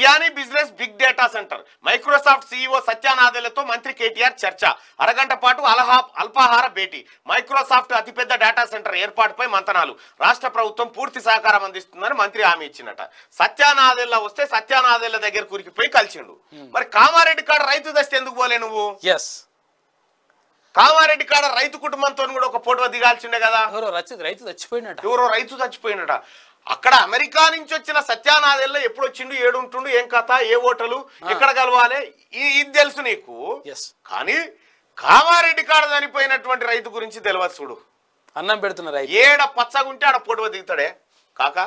Biryani business big data centre Microsoft CEO సత్యానాథలతో మంత్రి కేటీఆర్ చర్చ అరగంట పాటు అలహా అల్పాహార భేటీ మైక్రోసాఫ్ట్ అతిపెద్ద డేటా సెంటర్ ఏర్పాటుపై మంతనాలు రాష్ట్ర ప్రభుత్వం పూర్తి సహకారం అందిస్తుందని మంత్రి హామీ ఇచ్చినట సత్యానాదెల్ల వస్తే సత్యానాదెల్ల దగ్గర కురికిపోయి కలిసిండు hmm. మరి కామారెడ్డి కాడ రైతు దశ ఎందుకు పోలే నువ్వు ఎస్ కామారెడ్డి కాడ రైతు కుటుంబంతో కూడా ఒక ఫోటో దిగాల్సిండే కదా రైతు చచ్చిపోయినట ఎవరో రైతు చచ్చిపోయినట అక్కడ అమెరికా నుంచి వచ్చిన సత్యానాథెల్ల ఎప్పుడు వచ్చిండు ఏడుంటుండు ఏం కథ ఏ ఓటలు ఎక్కడ కలవాలి ఇది తెలుసు నీకు కానీ కామారెడ్డి కాడ చనిపోయినటువంటి రైతు గురించి తెలియదు చూడు అన్నం పెడుతున్నారు ఏడ పచ్చగుంటే ఆడ పొడవ దిగుతాడే కాక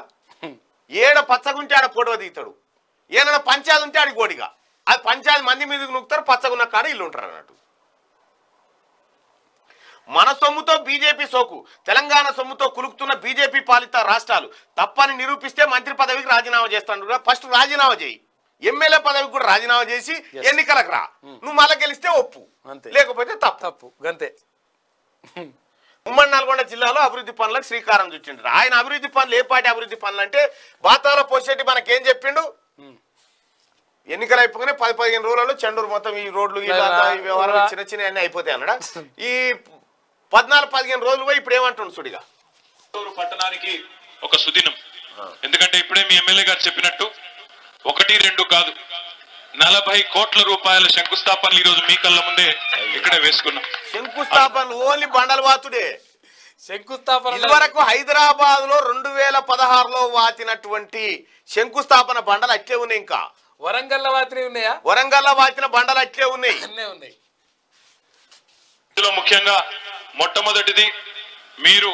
ఏడ పచ్చగుంటే ఆడ పొడవ దిగుతాడు ఏదైనా పంచాయతీ ఉంటే ఆడి గోడిగా అది పంచాయతీ మంది మీదకి నొక్కుతారు పచ్చగున్న కాడ ఇల్లు ఉంటారు అన్నట్టు మన సొమ్ముతో బీజేపీ సోకు తెలంగాణ సొమ్ముతో కులుకుతున్న బీజేపీ పాలిత రాష్ట్రాలు తప్పని నిరూపిస్తే మంత్రి పదవికి రాజీనామా చేస్తాను ఫస్ట్ రాజీనామా చేయి ఎమ్మెల్యే పదవికి కూడా రాజీనామా చేసి ఎన్నికలకు రా hmm. నువ్వు మళ్ళా గెలిస్తే ఒప్పు లేకపోతే తప్పు తప్పు అంతే ఉమ్మడి నల్గొండ జిల్లాలో అభివృద్ధి పనులకు శ్రీకారం చుట్టిండ్రు ఆయన అభివృద్ధి పనులు ఏ పాటి అభివృద్ధి పనులు అంటే బాతాల పోసేటి మనకేం చెప్పిండు hmm. ఎన్నికలు అయిపోగానే పది పదిహేను రోజులలో చెండూరు మొత్తం ఈ రోడ్లు ఈ వ్యవహారాలు చిన్న చిన్న అన్నీ అయిపోతాయి అన్నడా ఈ పద్నాలుగు పదిహేను రోజులు పోయి ఇప్పుడు ఏమంటుంది సుడిగా పట్టణానికి ఒక సుదినం ఎందుకంటే ఇప్పుడే మీ ఎమ్మెల్యే గారు చెప్పినట్టు ఒకటి రెండు కాదు నలభై కోట్ల రూపాయల శంకుస్థాపనలు ఈ రోజు మీ కళ్ళ ముందే ఇక్కడ వేసుకున్నాం శంకుస్థాపనలు ఓన్లీ బండలు వాతుడే శంకుస్థాపన వరకు హైదరాబాద్ లో రెండు వేల పదహారులో వాచినటువంటి శంకుస్థాపన బండలు అట్లే ఉన్నాయి ఇంకా వరంగల్ వాతినే ఉన్నాయా వరంగల్ వాతిన బండలు అట్లే ఉన్నాయి అన్నీ ఉన్నాయి ఇందులో ముఖ్యంగా మొట్టమొదటిది మీరు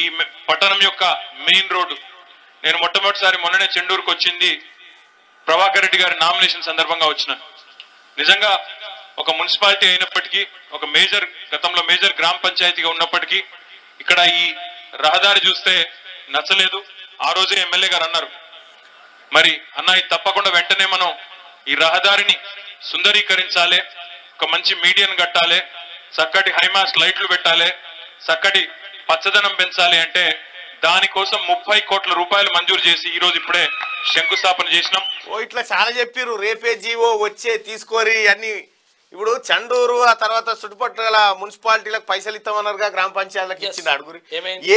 ఈ పట్టణం యొక్క మెయిన్ రోడ్డు నేను మొట్టమొదటిసారి మొన్ననే చెండూరుకు వచ్చింది ప్రభాకర్ రెడ్డి గారి నామినేషన్ సందర్భంగా వచ్చిన నిజంగా ఒక మున్సిపాలిటీ అయినప్పటికీ ఒక మేజర్ గతంలో మేజర్ గ్రామ పంచాయతీగా ఉన్నప్పటికీ ఇక్కడ ఈ రహదారి చూస్తే నచ్చలేదు ఆ రోజే ఎమ్మెల్యే గారు అన్నారు మరి అన్న తప్పకుండా వెంటనే మనం ఈ రహదారిని సుందరీకరించాలి ఒక మంచి మీడియన్ కట్టాలి చక్కటి హైమాస్ట్ లైట్లు పెట్టాలి చక్కటి పచ్చదనం పెంచాలి అంటే దానికోసం ముప్పై కోట్ల రూపాయలు మంజూరు చేసి ఈ రోజు ఇప్పుడే శంకుస్థాపన చేసినాం ఓ ఇట్లా చాలా చెప్పారు రేపే జీవో వచ్చే తీసుకోరి అన్ని ఇప్పుడు చండూరు ఆ తర్వాత చుట్టుపక్కల మున్సిపాలిటీలకు పైసలు ఇస్తామన్నారుగా గ్రామ పంచాయతీలకు ఇచ్చిన అడుగురి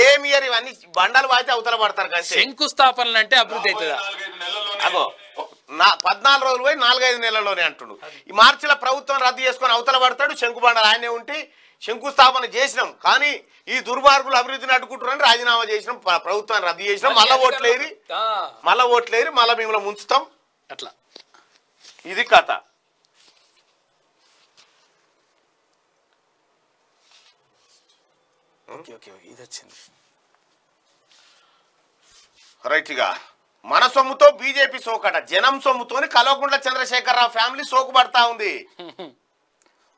ఏమి ఇవన్నీ బండలు వాయితే అవతల పడతారు శంకుస్థాపన అంటే అభివృద్ధి అవుతుందా అగో నా పద్నాలుగు రోజులు పోయి నాలుగైదు నెలల్లోనే అంటుడు ఈ మార్చిలో ప్రభుత్వం రద్దు చేసుకుని అవతల పడతాడు శంకుబాండలు ఆయనే ఉంటే శంకుస్థాపన చేసినాం కానీ ఈ దుర్మార్గులు అభివృద్ధిని అడ్డుకుంటున్నారని రాజీనామా చేసినాం ప్రభుత్వాన్ని రద్దు చేసినాం మళ్ళా ఓట్లేరి మళ్ళా ఓట్లేరి మళ్ళా మేము ముంచుతాం అట్లా ఇది కథ ఓకే ఓకే ఇది వచ్చింది రైట్గా మన సొమ్ముతో బీజేపీ సోకట జనం సొమ్ముతోని కలవకుండా చంద్రశేఖరరావు ఫ్యామిలీ సోకుబడతా ఉంది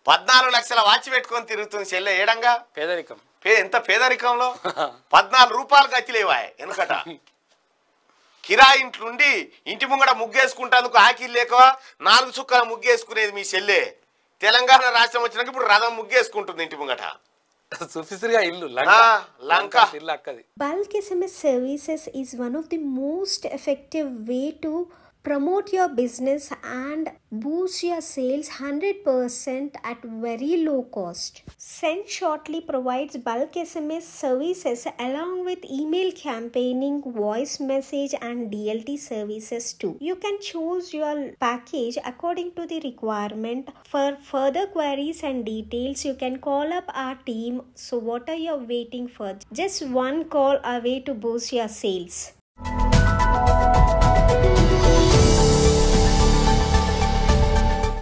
పద్నాలుగు లక్షల వాచ్ పెట్టుకొని తిరుగుతుంది చెల్లె ఏడంగా పేదరికం ఎంత పేదరికంలో పద్నాలుగు రూపాయలు గతిలేవాయి ఎనకట కిరాయింట్లుండి ఇంటి ముంగడ ముగ్గేసుకుంటానుకు ఆకిలి లేక నాలుగు చుక్కల ముగ్గేసుకునేది మీ చెల్లె తెలంగాణ రాష్ట్రం వచ్చినాక ఇప్పుడు రథం ముగ్గేసుకుంటుంది ఇంటి ముంగట Bulk SMS services is one of the most effective way to promote your business and boost your sales 100% at very low cost. Send Shortly provides bulk SMS services along with email campaigning, voice message and DLT services too. You can choose your package according to the requirement. For further queries and details, you can call up our team. So what are you waiting for? Just one call away to boost your sales.